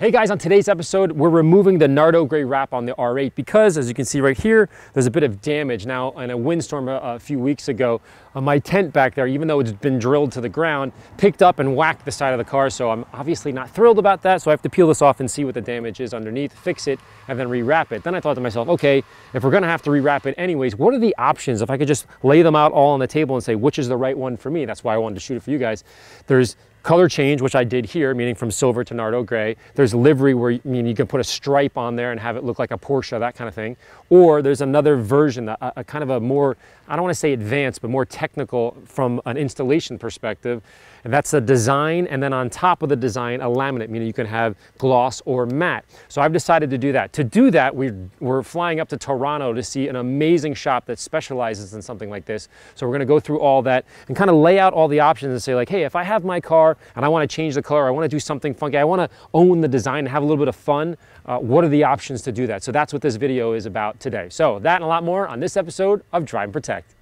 Hey guys, on today's episode, we're removing the Nardo gray wrap on the R8 because as you can see right here, there's a bit of damage. Now, in a windstorm a, a few weeks ago, uh, my tent back there, even though it's been drilled to the ground, picked up and whacked the side of the car. So I'm obviously not thrilled about that. So I have to peel this off and see what the damage is underneath, fix it, and then rewrap it. Then I thought to myself, okay, if we're gonna have to rewrap it anyways, what are the options? If I could just lay them out all on the table and say, which is the right one for me? That's why I wanted to shoot it for you guys. There's color change, which I did here, meaning from silver to Nardo gray. There's livery where you, mean you can put a stripe on there and have it look like a Porsche, that kind of thing. Or there's another version, a, a kind of a more, I don't want to say advanced, but more technical from an installation perspective. And that's a design, and then on top of the design, a laminate, meaning you can have gloss or matte. So I've decided to do that. To do that, we're, we're flying up to Toronto to see an amazing shop that specializes in something like this. So we're gonna go through all that and kind of lay out all the options and say like, hey, if I have my car and I wanna change the color, I wanna do something funky, I wanna own the design and have a little bit of fun, uh, what are the options to do that? So that's what this video is about today. So that and a lot more on this episode of Drive and Protect.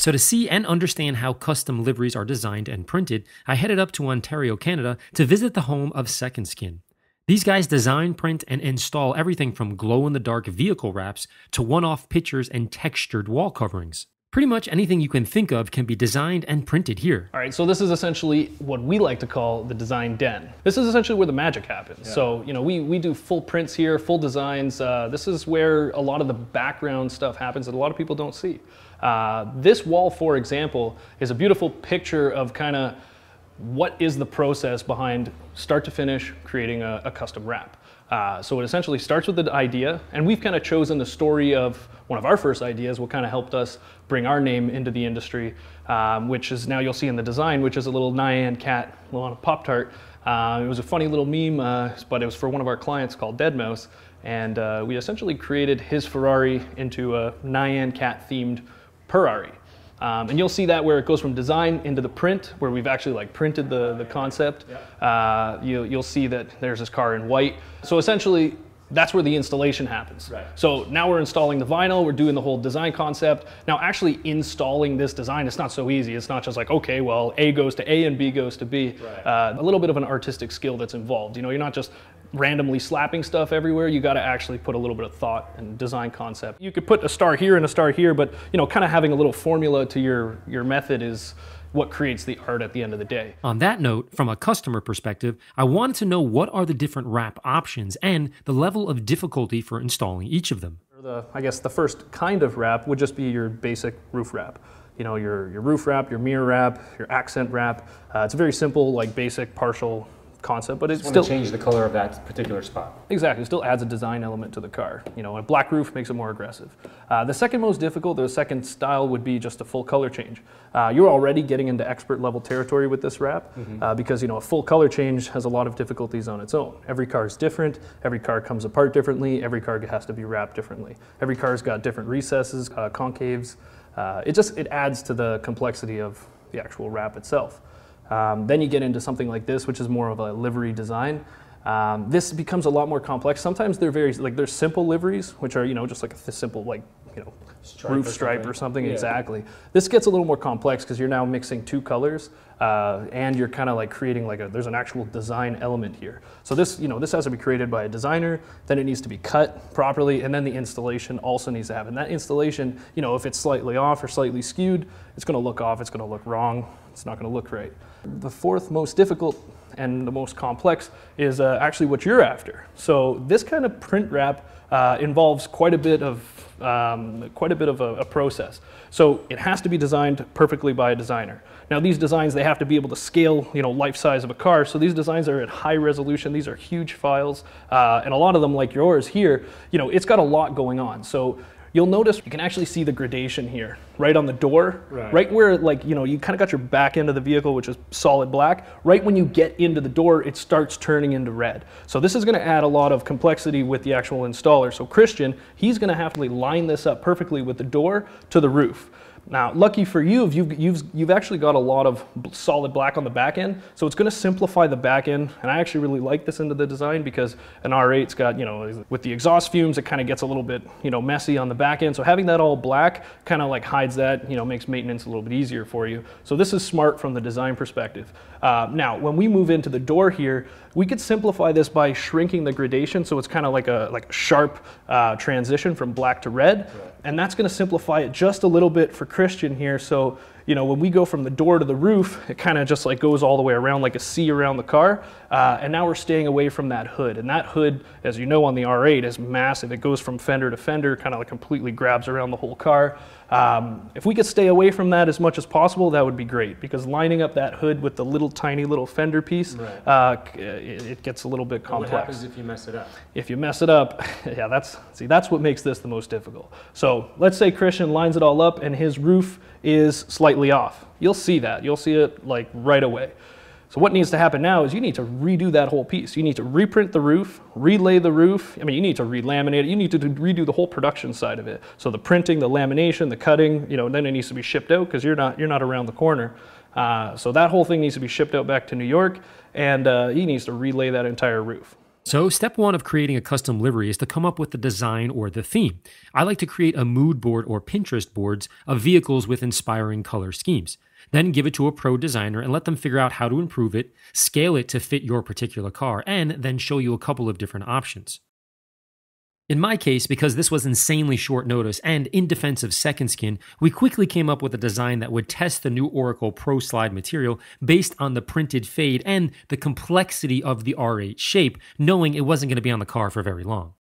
So to see and understand how custom liveries are designed and printed, I headed up to Ontario, Canada to visit the home of Sekan Skin. These guys design, print, and install everything from glow in the dark vehicle wraps to one off pictures and textured wall coverings. Pretty much anything you can think of can be designed and printed here. All right, so this is essentially what we like to call the design den. This is essentially where the magic happens. Yeah. So, you know, we, we do full prints here, full designs. Uh, this is where a lot of the background stuff happens that a lot of people don't see. Uh, this wall, for example, is a beautiful picture of kind of what is the process behind start to finish creating a, a custom wrap. Uh, so it essentially starts with the idea, and we've kind of chosen the story of one of our first ideas, what kind of helped us bring our name into the industry, um, which is now you'll see in the design, which is a little Nyan cat on a Pop Tart. Uh, it was a funny little meme, uh, but it was for one of our clients called Deadmau5, and uh, we essentially created his Ferrari into a Nyan cat themed Ferrari. Um, and you'll see that where it goes from design into the print, where we've actually like printed the, the concept. Uh, you, you'll see that there's this car in white. So essentially, that's where the installation happens. Right. So now we're installing the vinyl, we're doing the whole design concept. Now actually installing this design, it's not so easy. It's not just like, okay, well, A goes to A and B goes to B. Right. Uh, a little bit of an artistic skill that's involved. You know, you're not just randomly slapping stuff everywhere. You got to actually put a little bit of thought and design concept. You could put a star here and a star here, but you know, kind of having a little formula to your your method is what creates the art at the end of the day. On that note, from a customer perspective, I wanted to know what are the different wrap options and the level of difficulty for installing each of them. The, I guess the first kind of wrap would just be your basic roof wrap. You know, your, your roof wrap, your mirror wrap, your accent wrap. Uh, it's a very simple, like basic partial concept, but it still change the color of that particular spot. Exactly, it still adds a design element to the car. You know, a black roof makes it more aggressive. Uh, the second most difficult, the second style would be just a full color change. Uh, you're already getting into expert level territory with this wrap mm-hmm. uh, because you know a full color change has a lot of difficulties on its own. Every car is different. Every car comes apart differently. Every car has to be wrapped differently. Every car's got different recesses, uh, concaves. Uh, it just it adds to the complexity of the actual wrap itself. Um, then you get into something like this, which is more of a livery design. Um, this becomes a lot more complex. Sometimes they're very like they're simple liveries, which are you know just like a simple like you know stripe roof or stripe something. or something yeah. exactly. This gets a little more complex because you're now mixing two colors uh, and you're kind of like creating like a there's an actual design element here. So this you know this has to be created by a designer. Then it needs to be cut properly, and then the installation also needs to happen. That installation, you know, if it's slightly off or slightly skewed, it's going to look off. It's going to look wrong. It's not going to look right. The fourth most difficult and the most complex is uh, actually what you're after. So this kind of print wrap uh, involves quite a bit of um, quite a bit of a, a, process. So it has to be designed perfectly by a designer. Now these designs they have to be able to scale you know life size of a car. So these designs are at high resolution. These are huge files, uh, and a lot of them like yours here, you know, it's got a lot going on. So you'll notice you can actually see the gradation here, right on the door, right, right where like, you know, you kind of got your back end of the vehicle, which is solid black. Right when you get into the door, it starts turning into red. So this is gonna add a lot of complexity with the actual installer. So Christian, he's gonna have to line this up perfectly with the door to the roof. Now, lucky for you, you've, you've, you've actually got a lot of solid black on the back end, so it's going to simplify the back end. And I actually really like this into the design because an R8's got, you know, with the exhaust fumes, it kind of gets a little bit, you know, messy on the back end. So having that all black kind of like hides that, you know, makes maintenance a little bit easier for you. So this is smart from the design perspective. Uh, now, when we move into the door here, we could simplify this by shrinking the gradation so it's kind of like a like a sharp uh, transition from black to red, right. And that's going to simplify it just a little bit for Christian here. So you know, when we go from the door to the roof, it kind of just like goes all the way around like a C around the car. Uh, and now we're staying away from that hood. And that hood, as you know on the R8, is massive. It goes from fender to fender, kind of like completely grabs around the whole car. Um, if we could stay away from that as much as possible, that would be great because lining up that hood with the little tiny little fender piece, right. uh, it, it, gets a little bit complex. what happens if you mess it up? If you mess it up, yeah, that's see that's what makes this the most difficult. So let's say Christian lines it all up and his roof is slightly off. You'll see that. You'll see it like right away. So what needs to happen now is you need to redo that whole piece. You need to reprint the roof, relay the roof. I mean, you need to relaminate it. You need to redo the whole production side of it. So the printing, the lamination, the cutting, you know, then it needs to be shipped out because you're not you're not around the corner. Uh, so that whole thing needs to be shipped out back to New York, and uh, he needs to relay that entire roof. So, step one of creating a custom livery is to come up with the design or the theme. I like to create a mood board or Pinterest boards of vehicles with inspiring color schemes. Then give it to a pro designer and let them figure out how to improve it, scale it to fit your particular car, and then show you a couple of different options. In my case, because this was insanely short notice and in defense of Sekan Skin, we quickly came up with a design that would test the new Oracal Pro Slide material based on the printed fade and the complexity of the R8 shape, knowing it wasn't going to be on the car for very long.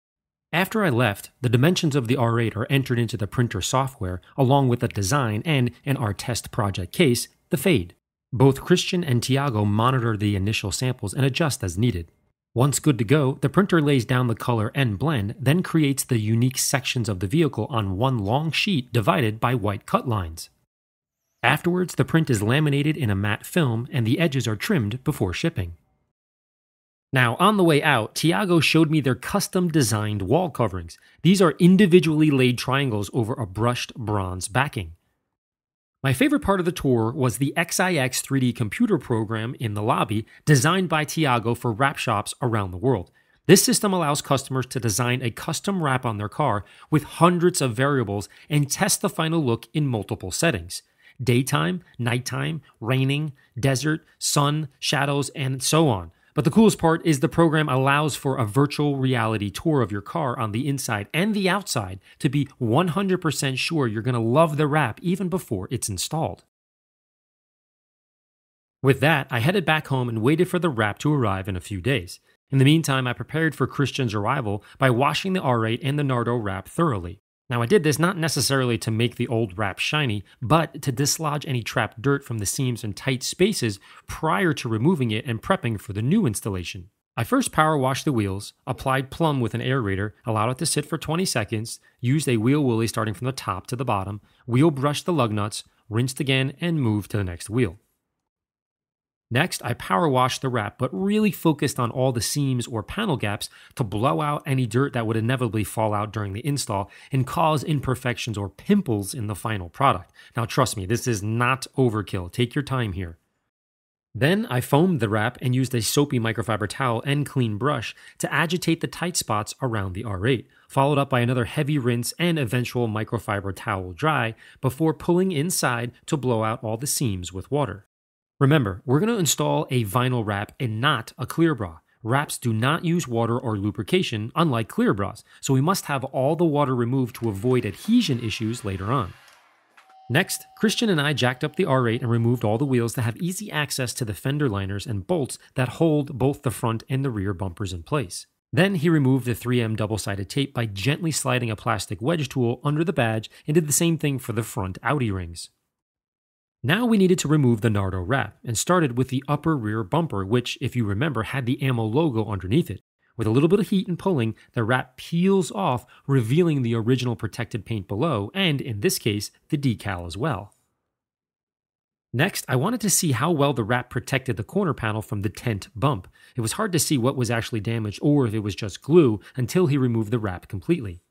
After I left, the dimensions of the R8 are entered into the printer software, along with the design and, in our test project case, the fade. Both Christian and Tiago monitor the initial samples and adjust as needed. Once good to go, the printer lays down the color and blend, then creates the unique sections of the vehicle on one long sheet divided by white cut lines. Afterwards, the print is laminated in a matte film and the edges are trimmed before shipping. Now, on the way out, Tiago showed me their custom designed wall coverings. These are individually laid triangles over a brushed bronze backing. My favorite part of the tour was the XIX 3D computer program in the lobby, designed by Tiago for wrap shops around the world. This system allows customers to design a custom wrap on their car with hundreds of variables and test the final look in multiple settings daytime, nighttime, raining, desert, sun, shadows, and so on. But the coolest part is the program allows for a virtual reality tour of your car on the inside and the outside to be 100% sure you're going to love the wrap even before it's installed. With that, I headed back home and waited for the wrap to arrive in a few days. In the meantime, I prepared for Christian's arrival by washing the R8 and the Nardo wrap thoroughly. Now, I did this not necessarily to make the old wrap shiny, but to dislodge any trapped dirt from the seams and tight spaces prior to removing it and prepping for the new installation. I first power washed the wheels, applied plum with an aerator, allowed it to sit for 20 seconds, used a wheel woolie starting from the top to the bottom, wheel brushed the lug nuts, rinsed again, and moved to the next wheel. Next, I power washed the wrap, but really focused on all the seams or panel gaps to blow out any dirt that would inevitably fall out during the install and cause imperfections or pimples in the final product. Now, trust me, this is not overkill. Take your time here. Then I foamed the wrap and used a soapy microfiber towel and clean brush to agitate the tight spots around the R8, followed up by another heavy rinse and eventual microfiber towel dry before pulling inside to blow out all the seams with water. Remember, we're going to install a vinyl wrap and not a clear bra. Wraps do not use water or lubrication, unlike clear bras, so we must have all the water removed to avoid adhesion issues later on. Next, Christian and I jacked up the R8 and removed all the wheels to have easy access to the fender liners and bolts that hold both the front and the rear bumpers in place. Then he removed the 3M double sided tape by gently sliding a plastic wedge tool under the badge and did the same thing for the front Audi rings. Now we needed to remove the Nardo wrap and started with the upper rear bumper, which, if you remember, had the ammo logo underneath it. With a little bit of heat and pulling, the wrap peels off, revealing the original protected paint below, and in this case, the decal as well. Next, I wanted to see how well the wrap protected the corner panel from the tent bump. It was hard to see what was actually damaged or if it was just glue until he removed the wrap completely.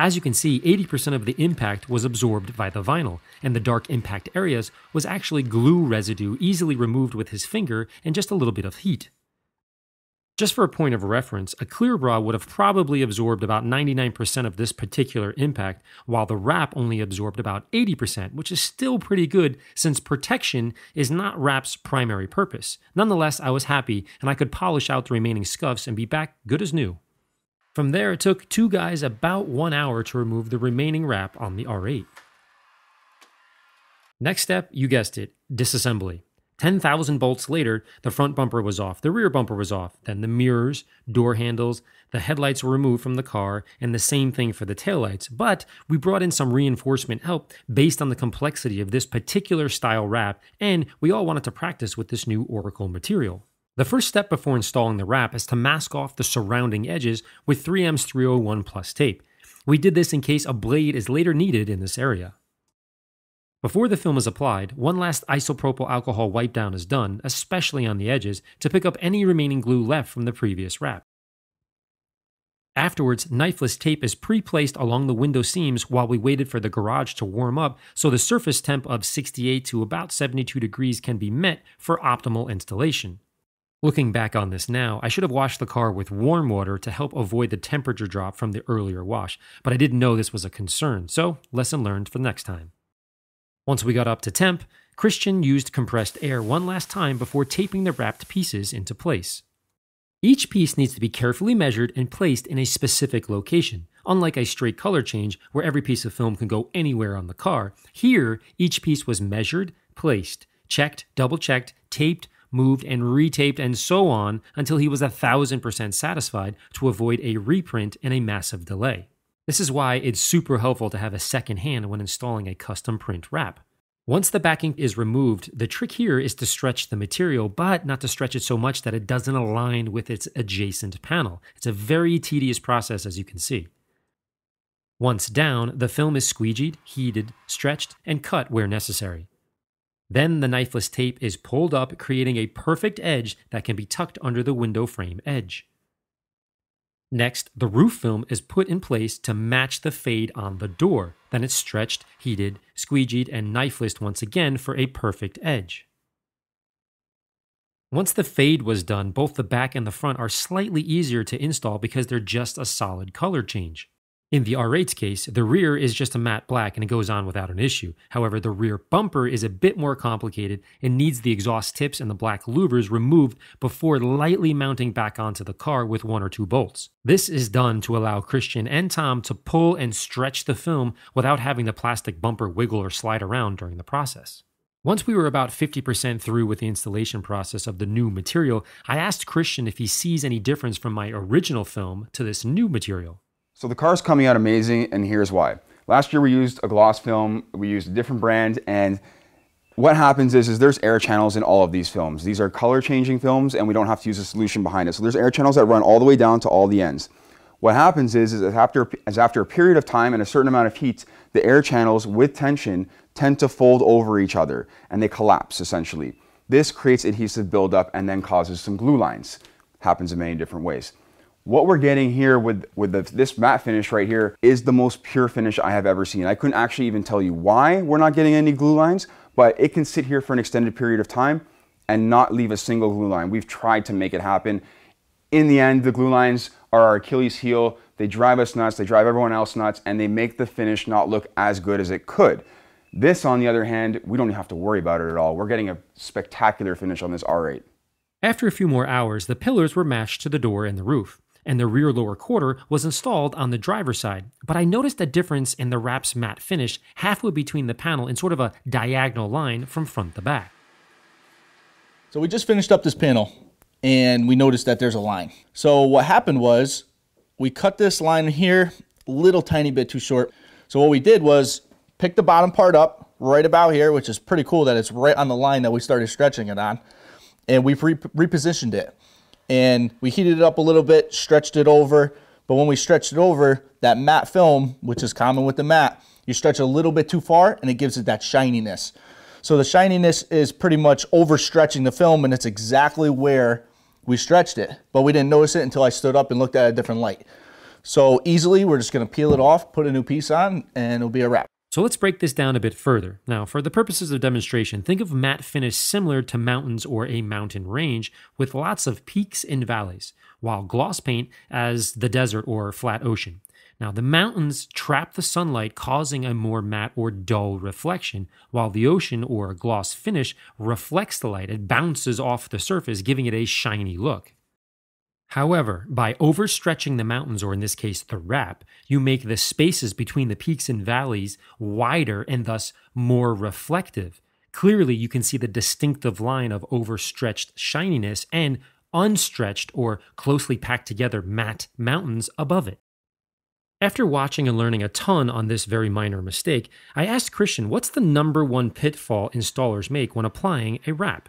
As you can see, 80% of the impact was absorbed by the vinyl, and the dark impact areas was actually glue residue easily removed with his finger and just a little bit of heat. Just for a point of reference, a clear bra would have probably absorbed about 99% of this particular impact, while the wrap only absorbed about 80%, which is still pretty good since protection is not wrap's primary purpose. Nonetheless, I was happy and I could polish out the remaining scuffs and be back good as new. From there, it took two guys about one hour to remove the remaining wrap on the R8. Next step, you guessed it, disassembly. 10,000 bolts later, the front bumper was off, the rear bumper was off, then the mirrors, door handles, the headlights were removed from the car, and the same thing for the taillights. But we brought in some reinforcement help based on the complexity of this particular style wrap, and we all wanted to practice with this new Oracal material. The first step before installing the wrap is to mask off the surrounding edges with 3M's 301 Plus tape. We did this in case a blade is later needed in this area. Before the film is applied, one last isopropyl alcohol wipe down is done, especially on the edges, to pick up any remaining glue left from the previous wrap. Afterwards, knifeless tape is pre placed along the window seams while we waited for the garage to warm up so the surface temp of 68 to about 72 degrees can be met for optimal installation. Looking back on this now, I should have washed the car with warm water to help avoid the temperature drop from the earlier wash, but I didn't know this was a concern, so lesson learned for next time. Once we got up to temp, Christian used compressed air one last time before taping the wrapped pieces into place. Each piece needs to be carefully measured and placed in a specific location. Unlike a straight color change where every piece of film can go anywhere on the car, here each piece was measured, placed, checked, double checked, taped, moved, and retaped, and so on until he was a thousand percent satisfied to avoid a reprint and a massive delay. This is why it's super helpful to have a second hand when installing a custom print wrap. Once the backing is removed, the trick here is to stretch the material, but not to stretch it so much that it doesn't align with its adjacent panel. It's a very tedious process, as you can see. Once down, the film is squeegeed, heated, stretched, and cut where necessary. Then the knifeless tape is pulled up, creating a perfect edge that can be tucked under the window frame edge. Next, the roof film is put in place to match the fade on the door. Then it's stretched, heated, squeegeed, and knifeless once again for a perfect edge. Once the fade was done, both the back and the front are slightly easier to install because they're just a solid color change. In the R8's case, the rear is just a matte black and it goes on without an issue. However, the rear bumper is a bit more complicated and needs the exhaust tips and the black louvers removed before lightly mounting back onto the car with one or two bolts. This is done to allow Christian and Tom to pull and stretch the film without having the plastic bumper wiggle or slide around during the process. Once we were about 50% through with the installation process of the new material, I asked Christian if he sees any difference from my original film to this new material. So the car's coming out amazing, and here's why. Last year we used a gloss film, we used a different brand, and what happens is, is there's air channels in all of these films. These are color changing films, and we don't have to use a solution behind it. So there's air channels that run all the way down to all the ends. What happens is, is after, is after a period of time and a certain amount of heat, the air channels with tension tend to fold over each other, and they collapse essentially. This creates adhesive buildup and then causes some glue lines. Happens in many different ways. What we're getting here with, with the, this matte finish right here is the most pure finish I have ever seen. I couldn't actually even tell you why we're not getting any glue lines, but it can sit here for an extended period of time and not leave a single glue line. We've tried to make it happen. In the end, the glue lines are our Achilles heel. They drive us nuts, they drive everyone else nuts, and they make the finish not look as good as it could. This, on the other hand, we don't have to worry about it at all. We're getting a spectacular finish on this R8. After a few more hours, the pillars were matched to the door and the roof and the rear lower quarter was installed on the driver's side. But I noticed a difference in the wrap's matte finish halfway between the panel in sort of a diagonal line from front to back. So we just finished up this panel and we noticed that there's a line. So what happened was we cut this line here a little tiny bit too short. So what we did was pick the bottom part up right about here, which is pretty cool that it's right on the line that we started stretching it on. And we've re repositioned it and we heated it up a little bit, stretched it over. But when we stretched it over, that matte film, which is common with the matte, you stretch a little bit too far and it gives it that shininess. So the shininess is pretty much overstretching the film and it's exactly where we stretched it. But we didn't notice it until I stood up and looked at a different light. So easily, we're just going to peel it off, put a new piece on, and it'll be a wrap. So let's break this down a bit further. Now, for the purposes of demonstration, think of matte finish similar to mountains or a mountain range with lots of peaks and valleys, while gloss paint as the desert or flat ocean. Now, the mountains trap the sunlight, causing a more matte or dull reflection, while the ocean or gloss finish reflects the light. It bounces off the surface, giving it a shiny look. However, by overstretching the mountains, or in this case, the wrap, you make the spaces between the peaks and valleys wider and thus more reflective. Clearly, you can see the distinctive line of overstretched shininess and unstretched or closely packed together matte mountains above it. After watching and learning a ton on this very minor mistake, I asked Christian what's the number one pitfall installers make when applying a wrap?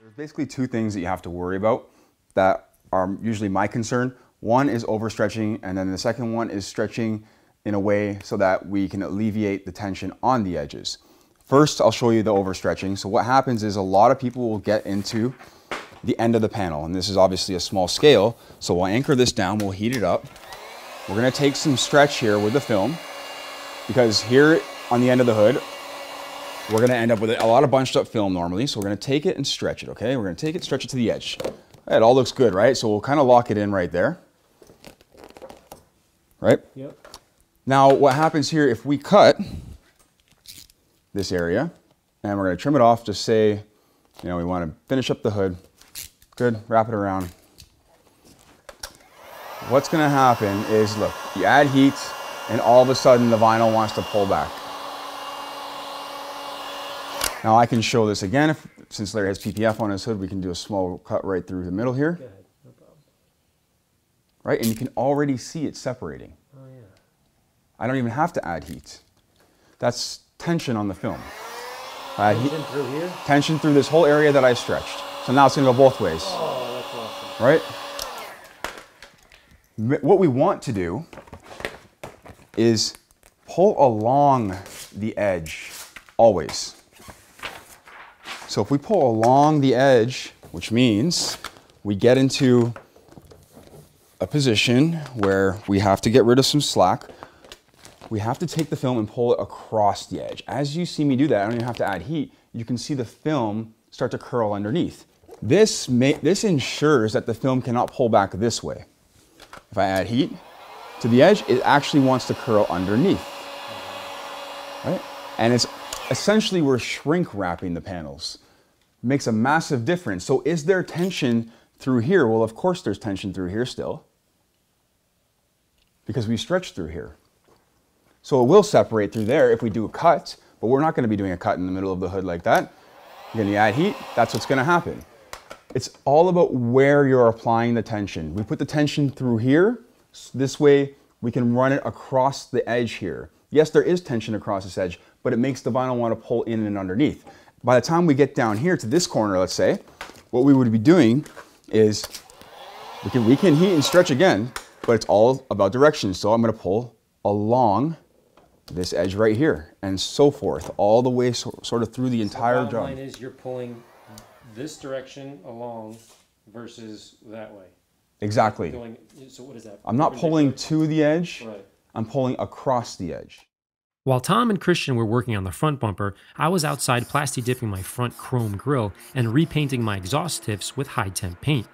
There's basically two things that you have to worry about that are usually my concern. One is overstretching, and then the second one is stretching in a way so that we can alleviate the tension on the edges. First, I'll show you the overstretching. So what happens is a lot of people will get into the end of the panel, and this is obviously a small scale. So we'll anchor this down, we'll heat it up, we're gonna take some stretch here with the film because here on the end of the hood, we're gonna end up with a lot of bunched up film normally. So we're gonna take it and stretch it, okay? We're gonna take it, stretch it to the edge. It all looks good, right? So we'll kind of lock it in right there. Right? Yep. Now what happens here if we cut this area and we're gonna trim it off, just say, you know, we wanna finish up the hood. Good, wrap it around what's going to happen is, look, you add heat, and all of a sudden the vinyl wants to pull back. Now I can show this again. If, since Larry has PPF on his hood, we can do a small cut right through the middle here. No. Right, and you can already see it separating. Oh yeah. I don't even have to add heat. That's tension on the film. Tension through here. tension through this whole area that I stretched. So now it's going to go both ways. Oh, that's awesome. right? What we want to do is pull along the edge always. So if we pull along the edge, which means we get into a position where we have to get rid of some slack, we have to take the film and pull it across the edge. As you see me do that, I don't even have to add heat. You can see the film start to curl underneath. This, ma- this ensures that the film cannot pull back this way. If I add heat to the edge, it actually wants to curl underneath. Right? And it's essentially we're shrink wrapping the panels. Makes a massive difference. So is there tension through here? Well, of course there's tension through here still. Because we stretch through here. So it will separate through there if we do a cut, but we're not going to be doing a cut in the middle of the hood like that. You're to add heat, that's what's going to happen. It's all about where you're applying the tension. We put the tension through here. s- This way we can run it across the edge here. Yes, there is tension across this edge, but it makes the vinyl want to pull in and underneath. By the time we get down here to this corner, let's say, what we would be doing is we can, we can heat and stretch again, but it's all about direction. So I'm going to pull along this edge right here and so forth, all the way so, sort of through the entire Bottom job. line is you're pulling this direction along versus that way. Exactly. Going. So what is that? I'm not pulling to the edge, Right. I'm pulling across the edge. While Tom and Christian were working on the front bumper, I was outside plasti dipping my front chrome grille and repainting my exhaust tips with high temp paint.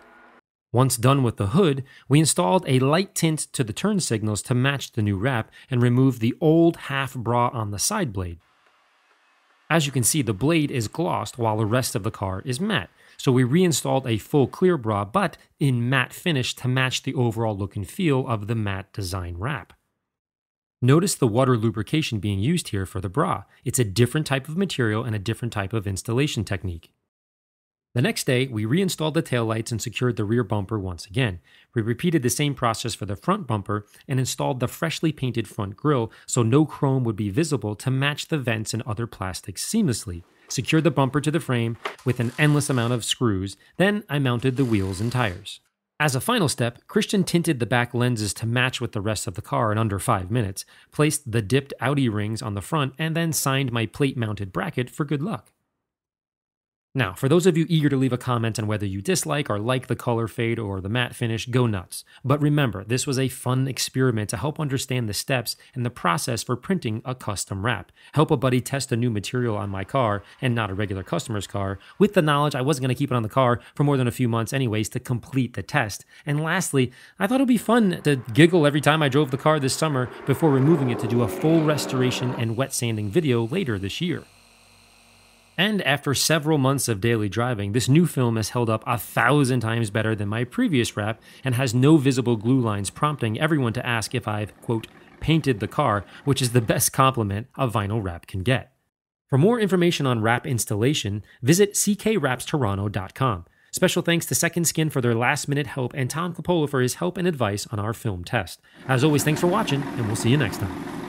Once done with the hood, we installed a light tint to the turn signals to match the new wrap and removed the old half bra on the side blade. As you can see, the blade is glossed while the rest of the car is matte. So we reinstalled a full clear bra, but in matte finish to match the overall look and feel of the matte design wrap. Notice the water lubrication being used here for the bra. It's a different type of material and a different type of installation technique. The next day, we reinstalled the taillights and secured the rear bumper once again. We repeated the same process for the front bumper and installed the freshly painted front grille so no chrome would be visible to match the vents and other plastics seamlessly. Secured the bumper to the frame with an endless amount of screws, then I mounted the wheels and tires. As a final step, Christian tinted the back lenses to match with the rest of the car in under 5 minutes, placed the dipped Audi rings on the front, and then signed my plate mounted bracket for good luck. Now, for those of you eager to leave a comment on whether you dislike or like the color fade or the matte finish, go nuts. But remember, this was a fun experiment to help understand the steps and the process for printing a custom wrap. Help a buddy test a new material on my car and not a regular customer's car, with the knowledge I wasn't going to keep it on the car for more than a few months, anyways, to complete the test. And lastly, I thought it would be fun to giggle every time I drove the car this summer before removing it to do a full restoration and wet sanding video later this year. And after several months of daily driving, this new film has held up a thousand times better than my previous wrap and has no visible glue lines, prompting everyone to ask if I've, quote, painted the car, which is the best compliment a vinyl wrap can get. For more information on wrap installation, visit ckwrapstoronto.com. Special thanks to Sekan Skin for their last minute help and Tom Capola for his help and advice on our film test. As always, thanks for watching, and we'll see you next time.